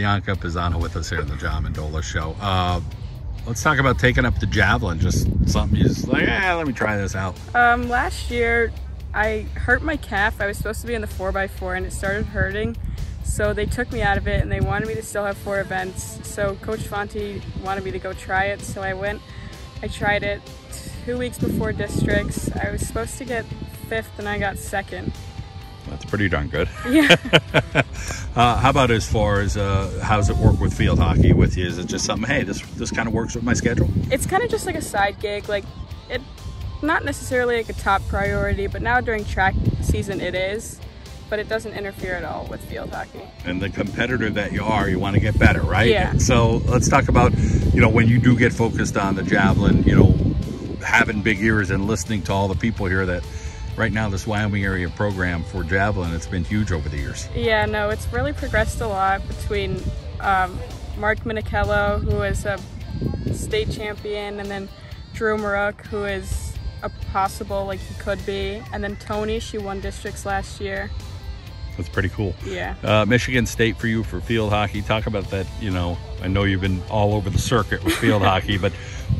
Bianca Pizano with us here in the John Mendola Show. Uh, let's talk about taking up the javelin. Just something you just like, yeah, let me try this out. Um, last year, I hurt my calf. I was supposed to be in the 4x4 and it started hurting. So they took me out of it and they wanted me to still have four events. So Coach Fonte wanted me to go try it. So I went, I tried it two weeks before districts. I was supposed to get fifth and I got second. That's pretty darn good. Yeah. uh, how about as far as uh, how does it work with field hockey with you? Is it just something, hey, this this kind of works with my schedule? it's kind of just like a side gig. Like it, not necessarily like a top priority, but now during track season it is. But it doesn't interfere at all with field hockey. And the competitor that you are, you want to get better, right? Yeah. So let's talk about, you know, when you do get focused on the javelin, you know, having big ears and listening to all the people here that right now this Wyoming area program for javelin, it's been huge over the years. Yeah, no, it's really progressed a lot between um, Mark Minichello, who is a state champion, and then Drew Maruk, who is a possible, like he could be, and then Tony, she won districts last year. That's pretty cool. Yeah. Uh, Michigan State for you for field hockey. Talk about that. You know, I know you've been all over the circuit with field hockey, but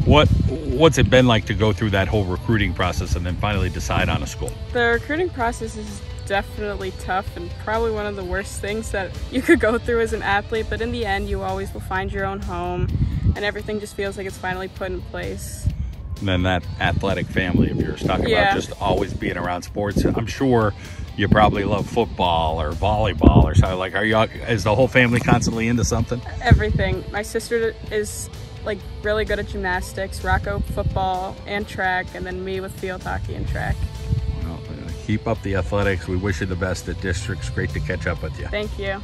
what what's it been like to go through that whole recruiting process and then finally decide on a school? The recruiting process is definitely tough and probably one of the worst things that you could go through as an athlete, but in the end, you always will find your own home and everything just feels like it's finally put in place. And then that athletic family of yours, talking Yeah. about just always being around sports. I'm sure you probably love football or volleyball or something. Like, are you? Is the whole family constantly into something? Everything. My sister is like really good at gymnastics, Rocco football and track, and then me with field hockey and track. Well, uh, keep up the athletics. We wish you the best at districts. Great to catch up with you. Thank you.